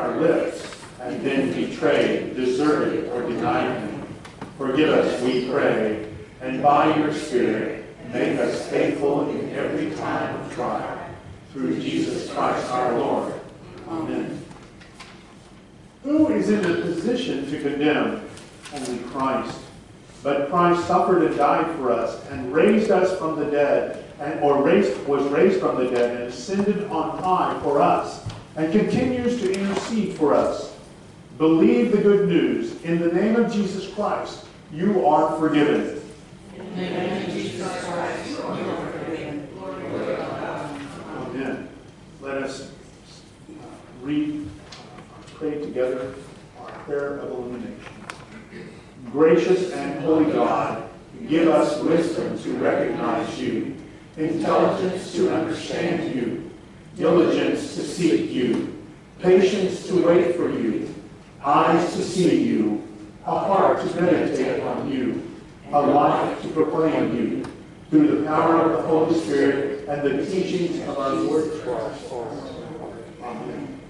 our lips and then betrayed, deserted, or denied him. Forgive us, we pray, and by your Spirit, make us faithful in every time of trial. Through Jesus Christ our Lord. Amen. Who is in a position to condemn? Only Christ. But Christ suffered and died for us and raised us from the dead, and, or raised, was raised from the dead and ascended on high for us, and continues to intercede for us. Believe the good news. In the name of Jesus Christ, you are forgiven. In the name of Jesus Christ, you are forgiven. Amen. Let us uh, read, pray together our prayer of illumination. Gracious and holy God, give us wisdom to recognize you, intelligence to understand you, diligence to seek you, patience to wait for you, eyes to see you, a heart to meditate on you, a life to proclaim you, through the power of the Holy Spirit and the teachings of our Lord Christ. Amen.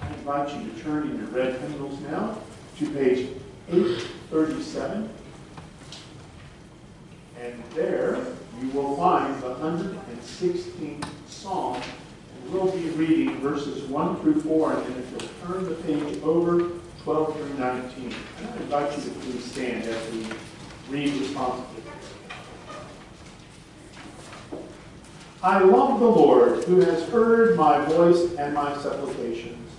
I invite you to turn in your red hymnals now to page 837. And there you will find the 116th Psalm. We'll be reading verses 1 through 4. And then if you'll turn the page over, 12 through 19. And I invite you to please stand as we read responsibly. I love the Lord who has heard my voice and my supplications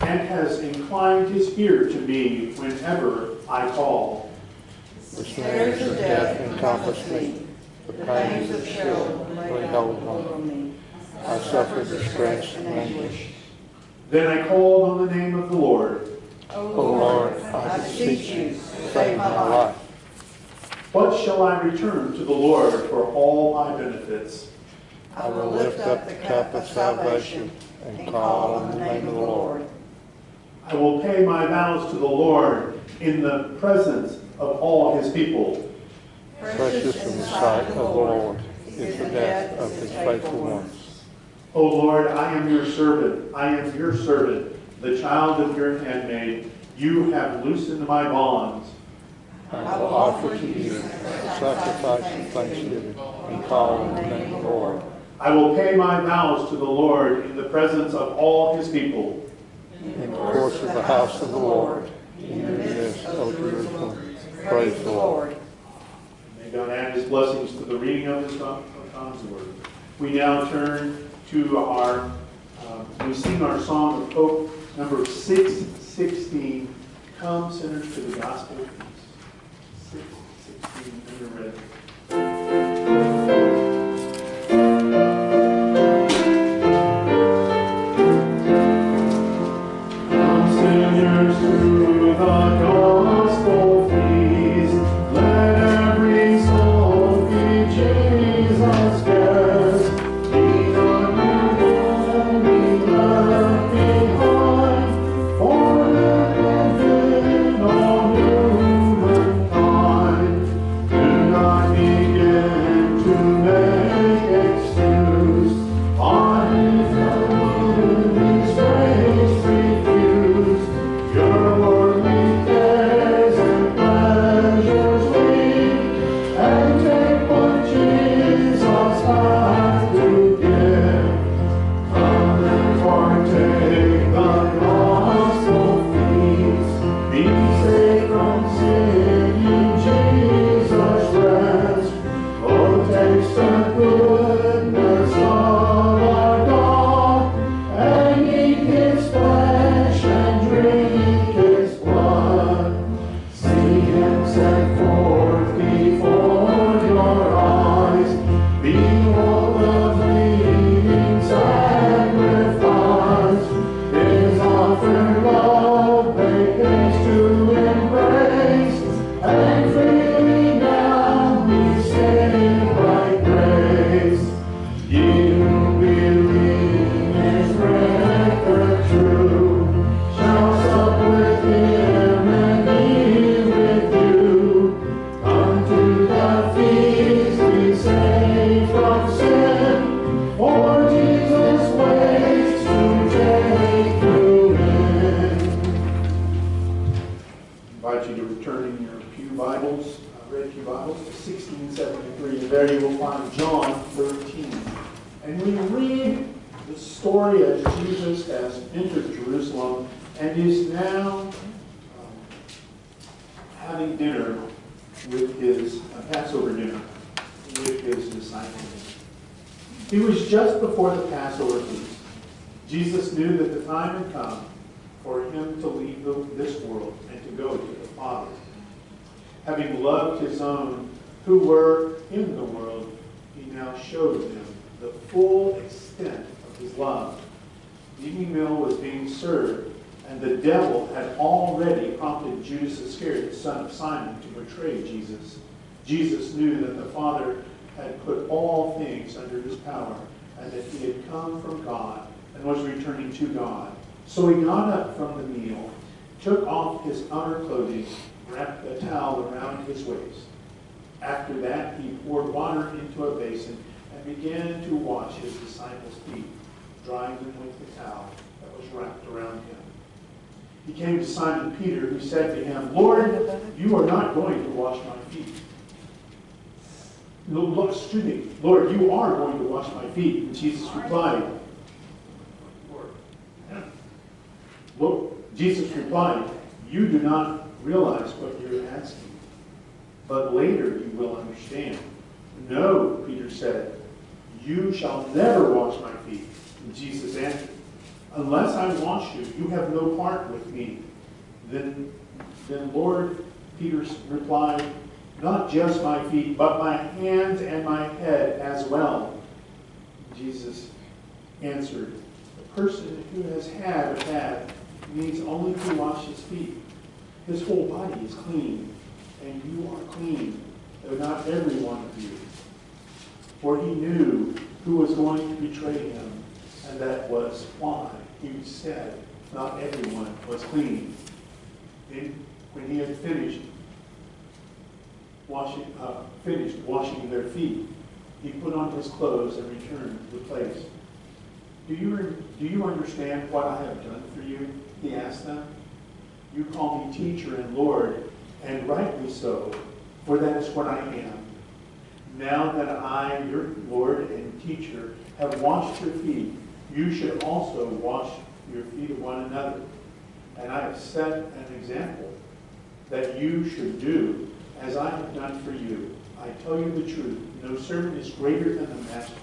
and has inclined his ear to me whenever I call. The snares of death encompassed me. The pangs of Sheol laid hold on me. I suffered distress and anguish. Then I called on the name of the Lord. O Lord, I beseech you, save my life. What shall I return to the Lord for all my benefits? I will lift up the cup of salvation and call on the name of the Lord. I will pay my vows to the Lord in the presence of all his people. Precious in the sight of the Lord is the death of his faithful ones. O Lord, I am your servant. I am your servant, the child of your handmaid. You have loosened my bonds. I will offer to you a sacrifice of thanksgiving and call on the name of the Lord. I will pay my vows to the Lord in the presence of all his people. In the course of the house of the Lord, in the midst of Jerusalem, praise the Lord. May God add his blessings to the reading of his of God's word. We now turn to our, uh, we sing our song of hope, number 616, Come Sinners to the Gospel of Peace. 616, when with his Passover dinner with his disciples. It was just before the Passover feast. Jesus knew that the time had come for him to leave this world and to go to the Father. Having loved his own who were in the world, he now showed them the full extent of his love. The evening meal was being served, and the devil had already prompted Judas Iscariot, son of Simon, to betray Jesus. Jesus knew that the Father had put all things under his power, and that he had come from God and was returning to God. So he got up from the meal, took off his outer clothing, wrapped a towel around his waist. After that, he poured water into a basin and began to wash his disciples' feet, drying them with the towel that was wrapped around him. He came to Simon Peter, who said to him, Lord, you are not going to wash my feet. Look, excuse me, Lord, you are going to wash my feet. And Jesus replied, Look, Jesus replied, You do not realize what you're asking, but later you will understand. No, Peter said, You shall never wash my feet. And Jesus answered, Unless I wash you, you have no part with me. Then, then Lord, Peter replied, Not just my feet, but my hands and my head as well. Jesus answered, The person who has had a bath needs only to wash his feet. His whole body is clean, and you are clean, though not every one of you. For he knew who was going to betray him, and that was why he said, Not everyone was clean. Then, when he had finished washing, uh, finished washing their feet, he put on his clothes and returned to the place. Do you, do you understand what I have done for you? He asked them. You call me teacher and Lord, and rightly so, for that is what I am. Now that I, your Lord and teacher, have washed your feet, you should also wash your feet of one another. And I have set an example that you should do as I have done for you. I tell you the truth, no servant is greater than the master,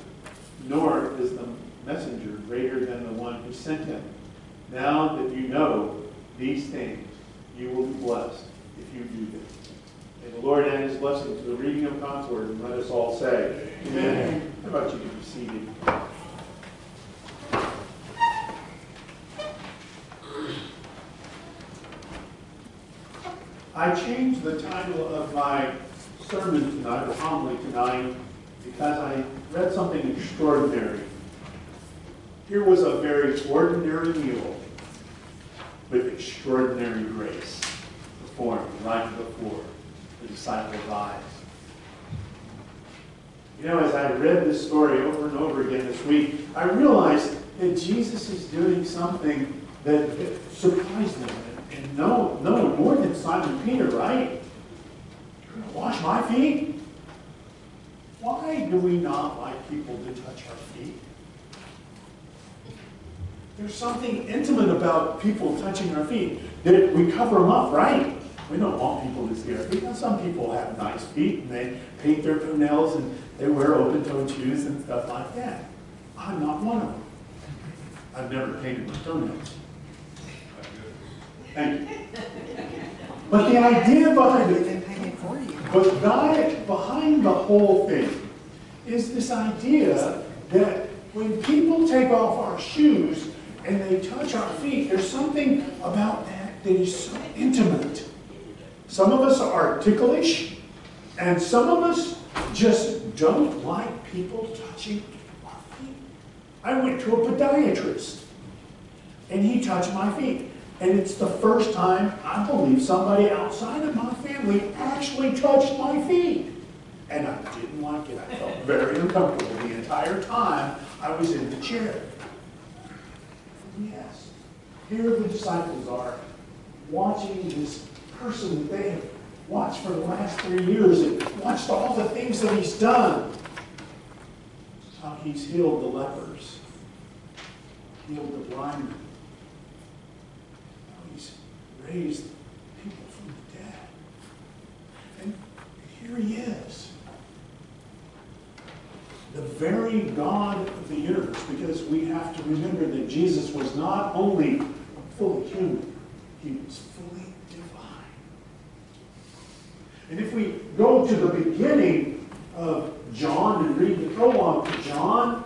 nor is the messenger greater than the one who sent him. Now that you know these things, you will be blessed if you do them. May the Lord add his blessing to the reading of God's word, and let us all say, Amen. How about you be seated? I changed the title of my sermon tonight, or homily tonight, because I read something extraordinary. Here was a very ordinary meal with extraordinary grace performed right before the disciples' eyes. You know, as I read this story over and over again this week, I realized that Jesus is doing something that surprised them. And no, no more than Simon Peter, right? You're going to wash my feet? Why do we not like people to touch our feet? There's something intimate about people touching our feet. That we cover them up, right? We don't want people to see our feet. Now, some people have nice feet and they paint their toenails and they wear open-toed shoes and stuff like that. I'm not one of them. I've never painted my toenails. But the idea behind it, but God, behind the whole thing is this idea that when people take off our shoes and they touch our feet, there's something about that that is so intimate. Some of us are ticklish, and some of us just don't like people touching our feet. I went to a podiatrist, and he touched my feet. And it's the first time, I believe, somebody outside of my family actually touched my feet. And I didn't like it. I felt very uncomfortable the entire time I was in the chair. Yes, here the disciples are watching this person that they have watched for the last three years and watched all the things that he's done. How he's healed the lepers, healed the blind, raised people from the dead. And here he is. The very God of the universe, because we have to remember that Jesus was not only fully human, he was fully divine. And if we go to the beginning of John and read the prologue to John,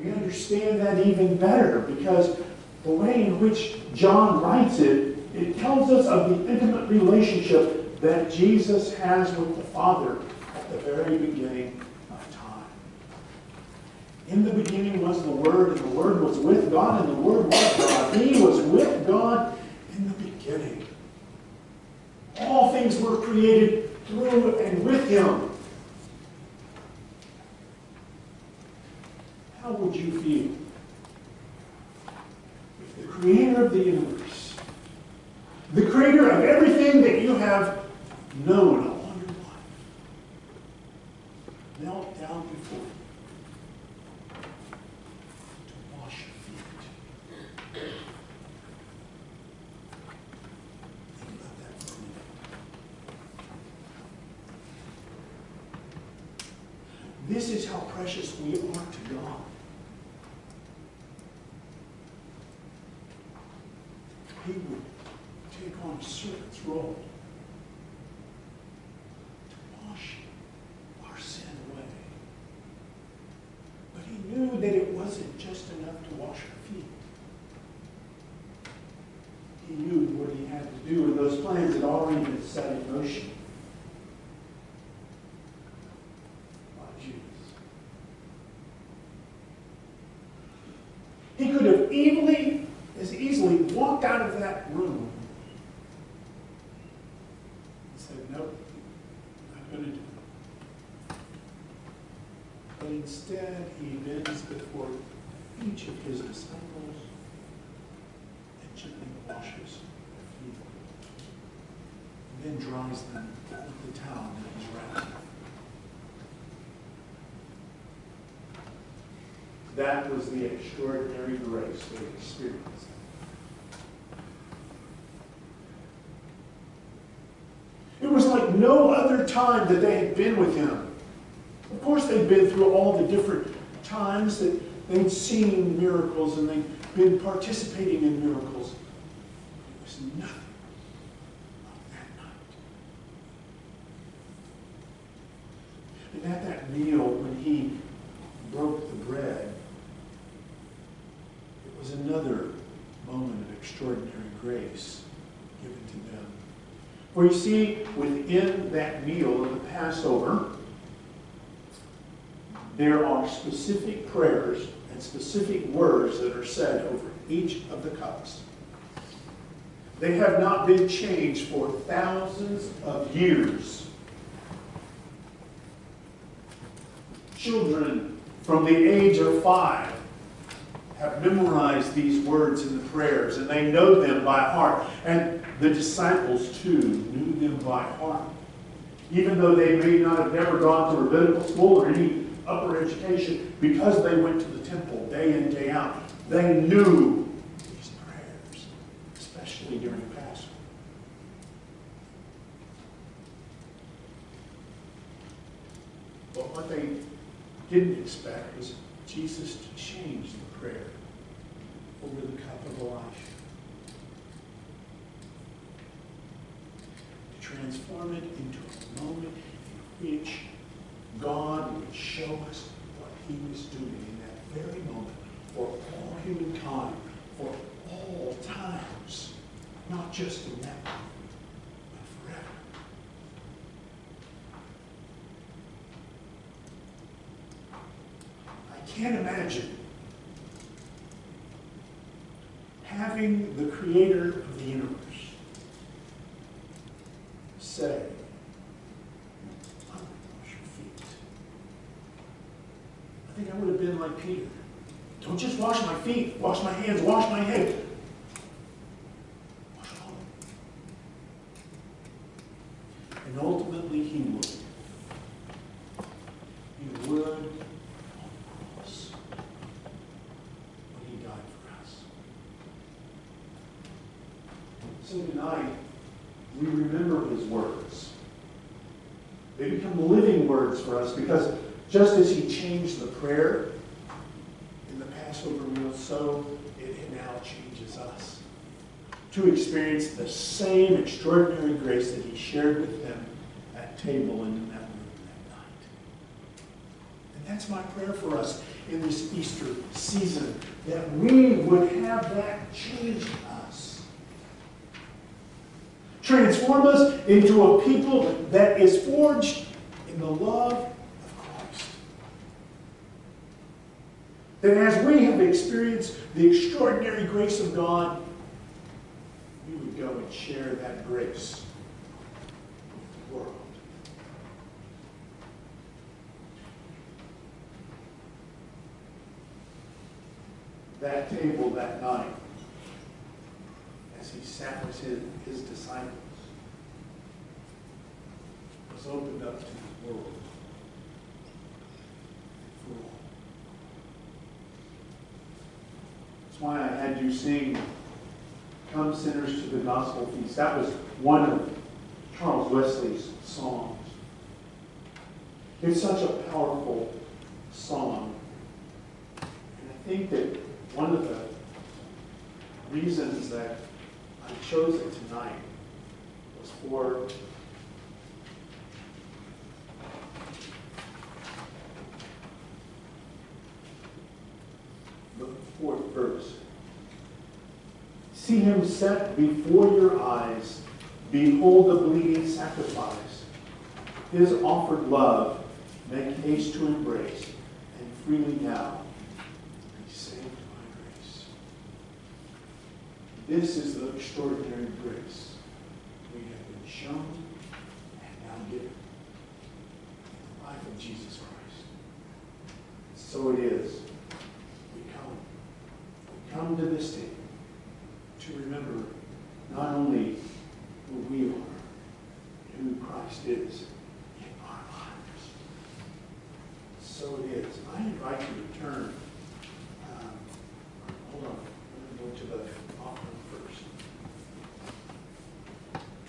we understand that even better because the way in which John writes it, it tells us of the intimate relationship that Jesus has with the Father at the very beginning of time. In the beginning was the Word, and the Word was with God, and the Word was God. He was with God in the beginning. All things were created through and with Him. How would you feel if the Creator of the universe, the Creator of everything that you have known all your life, knelt down before you to wash your feet? Think about that for a minute. This is how precious we are to God. He would take on servant's role to wash our sin away. But he knew that it wasn't just enough to wash our feet. He knew what he had to do, and those plans had already been set in motion. by Jesus. He could have easily, as easily walked out of that room and said, Nope, not going to do it. But instead, he bends before each of his disciples and gently washes their feet. Dries them with the towel that he's wrapped. That was the extraordinary grace they experienced. It was like no other time that they had been with him. Of course, they'd been through all the different times that they'd seen miracles and they'd been participating in miracles. It was nothing like that night. And at that meal, when he broke the bread, it was another moment of extraordinary grace given to them. For you see, within that meal of the Passover, there are specific prayers and specific words that are said over each of the cups. They have not been changed for thousands of years. Children from the age of five have memorized these words in the prayers and they know them by heart. And the disciples too knew them by heart. Even though they may not have never gone to rabbinical school or any upper education, because they went to the temple day in, day out, they knew these prayers, especially during Passover. But what they didn't expect was Jesus to change the prayer over the cup of Elijah. To transform it into a moment in which God would show us what he was doing in that very moment for all humankind, for all times, not just in that moment, but forever. I can't imagine having the creator of the universe say, I'm going to wash your feet. I think I would have been like Peter. Don't just wash my feet, wash my hands, wash my head. Wash all of he would. He would help us when he died for us. So tonight, we remember his words. They become living words for us because just as he changed the prayer in the Passover meal, so it now changes us to experience the same extraordinary grace that he shared with them at table and in that room that night. And that's my prayer for us in this Easter season, that we would have that change us. Transform us into a people that is forged in the love of Christ. That as we have experienced the extraordinary grace of God, we would go and share that grace with the world. That table that night, as he sat with his, his disciples, was opened up to That's why I had you sing Come Sinners to the Gospel Feast. That was one of Charles Wesley's songs. It's such a powerful song. And I think that one of the reasons that I chose it tonight was for See him set before your eyes. Behold the bleeding sacrifice. His offered love, make haste to embrace, and freely now be saved by grace. This is the extraordinary grace we have been shown and now given in the life of Jesus Christ. So it is. We come. We come to this table to remember not only who we are, who Christ is in our lives. So it is. I invite you to turn. Um, hold on. Let me go to the offering first.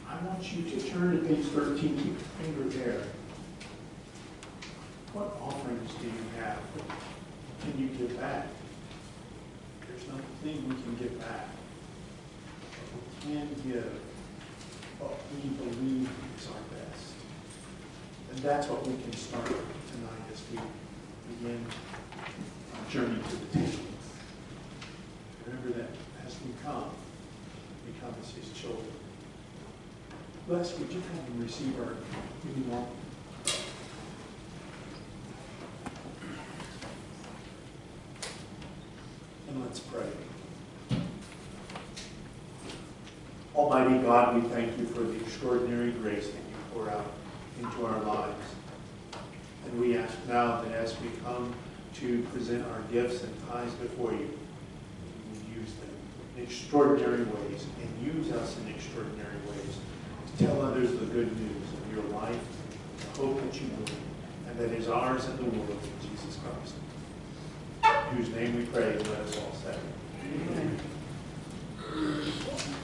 I want you to turn to page 13. Keep your finger there. What offerings do you have? Can you give back? There's nothing we can give back can give what we believe is our best. And that's what we can start tonight as we begin our journey to the table. Remember that as we come, we come as his children. Les, would you come and receive our offering? And let's pray. Almighty God, we thank you for the extraordinary grace that you pour out into our lives. And we ask now that as we come to present our gifts and tithes before you, you use them in extraordinary ways and use us in extraordinary ways to tell others the good news of your life, the hope that you bring, and that is ours and the world in Jesus Christ. In whose name we pray and let us all say. Amen. begin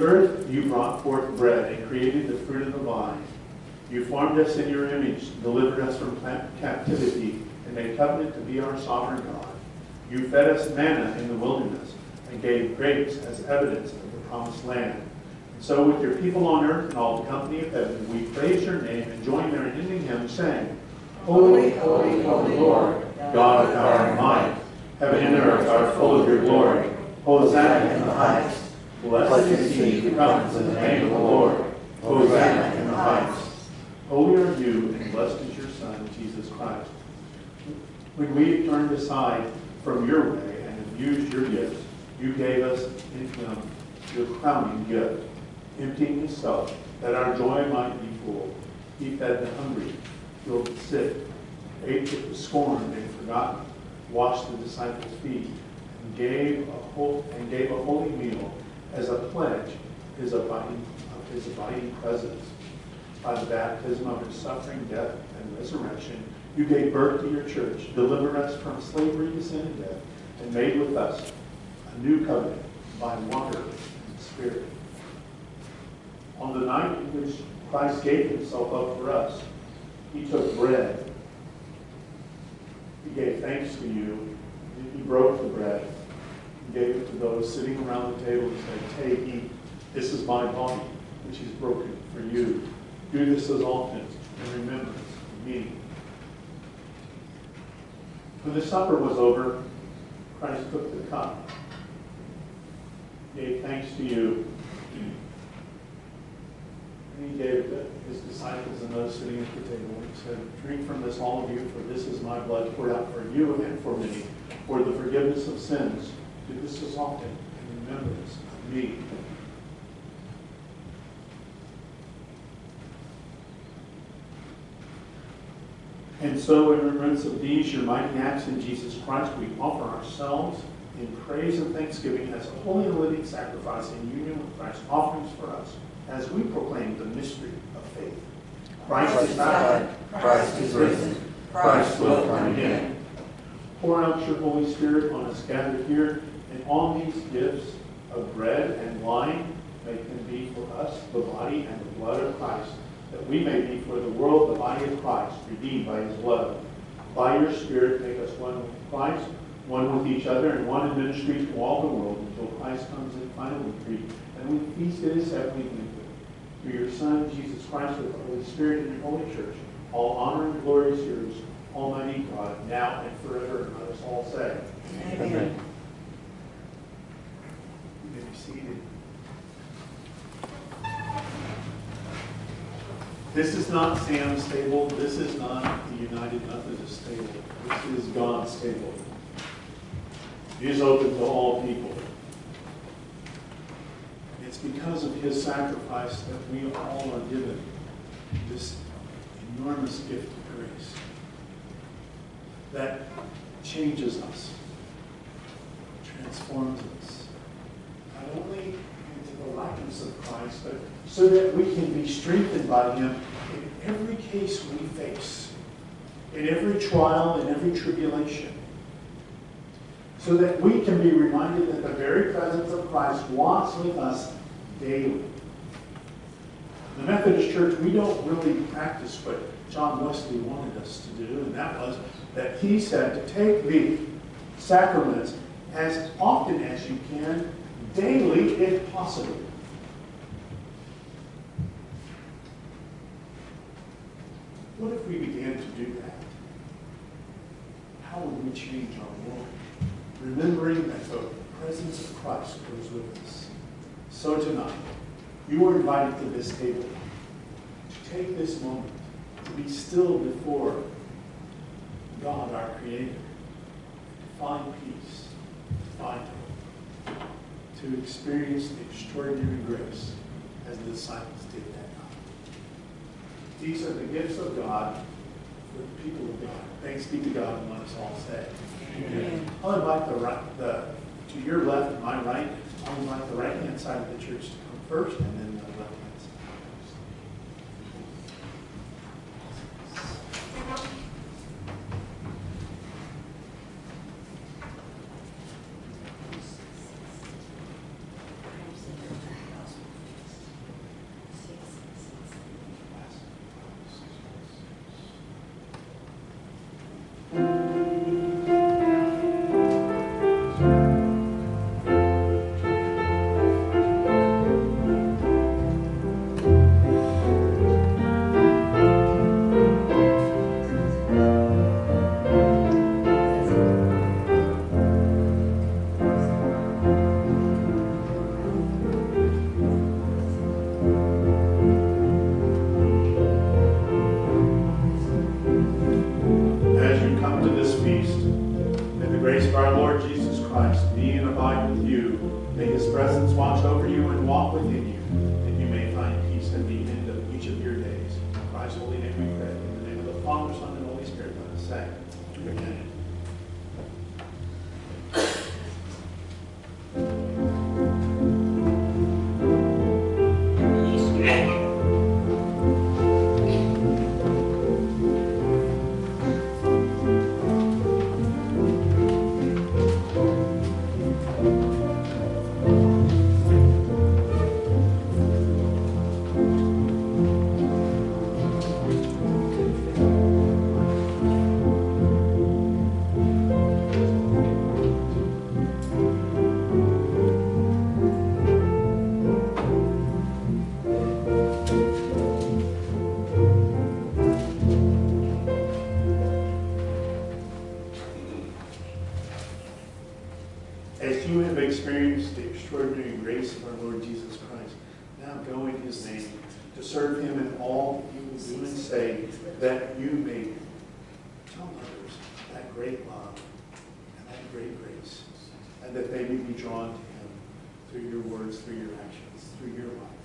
earth you brought forth bread and created the fruit of the vine. You formed us in your image, delivered us from captivity, and made covenant to be our sovereign God. You fed us manna in the wilderness and gave grapes as evidence of the promised land. And so with your people on earth and all the company of heaven, we praise your name and join their unending hymn saying, Holy, holy, holy Lord, God of power and might, heaven and earth are full of your glory. Hosanna in the highest. Blessed is he who comes in the name of the Lord. Hosanna in the highest. Holy are you, and blessed is your Son, Jesus Christ. When we turned aside from your way and abused your gifts, you gave us in him your crowning gift, emptying himself, that our joy might be full. He fed the hungry, healed the sick, ate with the scorned and forgotten, washed the disciples' feet, and gave a whole, and gave a holy meal as a pledge his abiding, of his abiding presence. By the baptism of his suffering, death, and resurrection, you gave birth to your church, delivered us from slavery to sin and death, and made with us a new covenant by water and spirit. On the night in which Christ gave himself up for us, he took bread. He gave thanks to you. He broke the bread and gave it to those sitting around the table and said, Take, eat. This is my body, which is broken for you. Do this as often in remembrance of me. When the supper was over, Christ took the cup, gave thanks to you, and he gave his disciples and those sitting at the table. He said, Drink from this, all of you, for this is my blood poured out for you and for many, for the forgiveness of sins. Do this as often in remembrance of me. And so, in remembrance of these, your mighty acts in Jesus Christ, we offer ourselves in praise and thanksgiving as a holy and living sacrifice in union with Christ's offerings for us, as we proclaim the mystery of faith. Christ is died, Christ is risen. Christ will come again. Pour out your Holy Spirit on us gathered here, on these gifts of bread and wine, make them be for us the body and the blood of Christ, that we may be for the world the body of Christ, redeemed by his blood. By your Spirit, make us one with Christ, one with each other, and one in ministry to all the world until Christ comes in final victory, and we feast in his heavenly kingdom. Through your Son, Jesus Christ, with the Holy Spirit and your holy church, all honor and glory is yours, Almighty God, now and forever. And let us all say, Amen. You may be seated. This is not Sam's table. This is not the United Methodist table. This is God's table. It is open to all people. It's because of his sacrifice that we all are given this enormous gift of grace that changes us, transforms us, not only into the likeness of Christ, but so that we can be strengthened by him in every case we face, in every trial, in every tribulation, so that we can be reminded that the very presence of Christ walks with us daily. The Methodist Church, we don't really practice what John Wesley wanted us to do, and that was that he said to take the sacraments as often as you can, daily if possible. What if we began to do that? How would we change our world? Remembering that the presence of Christ goes with us. So tonight, you are invited to this table to take this moment to be still before God, our Creator, to find peace, to find to experience the extraordinary grace as the disciples did that night. These are the gifts of God for the people of God. Thanks be to God and let us all say. Amen. I'll invite the right, the, to your left and my right, I'll invite the right-hand side of the church to come first and then the left-hand side. Father, Son, and Holy Spirit, let us say. Amen. Great love and that great grace, and that they may be drawn to him through your words, through your actions, through your life.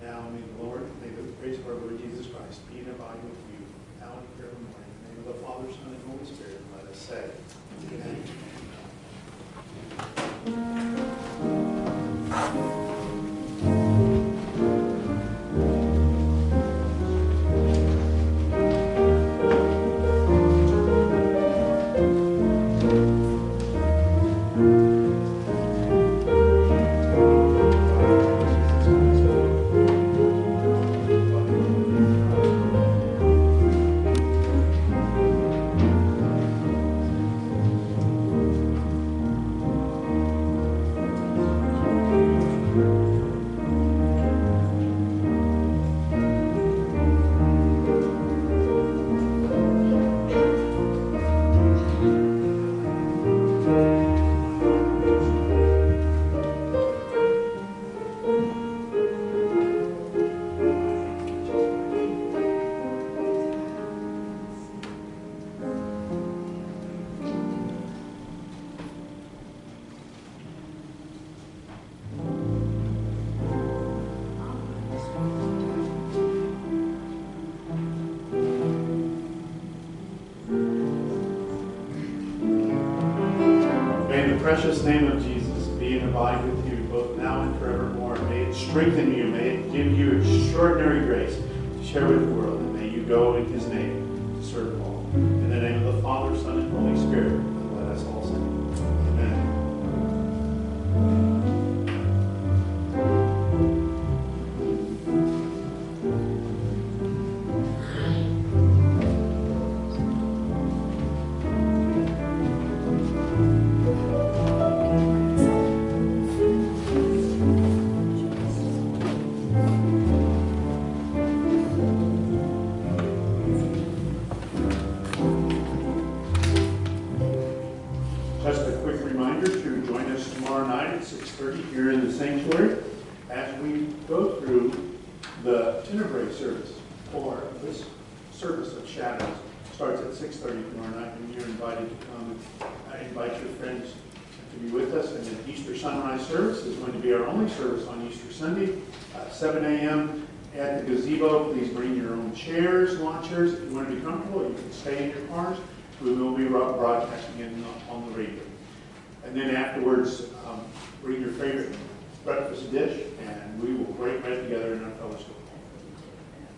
Now may the Lord, may the grace of our Lord Jesus Christ be and abide with you, now and forevermore. In the name of the Father, Son, and Holy Spirit, let us say, Amen. May precious name sunrise service on Easter Sunday, uh, 7 a.m. at the gazebo, please bring your own chairs, lawn chairs. If you want to be comfortable, you can stay in your cars. We will be broadcasting in on the radio. And then afterwards, um, bring your favorite breakfast dish, and we will break bread together in our fellowship.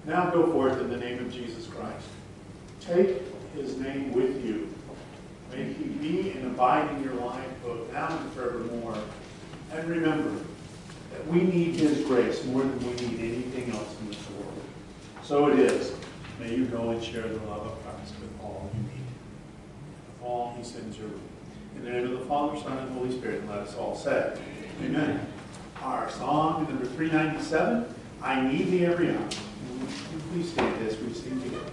Now go forth in the name of Jesus Christ. Take his name with you. May he be and abide in your life both now and forevermore. And remember we need his grace more than we need anything else in this world. So it is. May you go and share the love of Christ with all you meet. With all he sends your way. In the name of the Father, Son, and Holy Spirit, let us all say, Amen. Our song, number 397, I Need Thee Every Hour. Please stand as we sing together.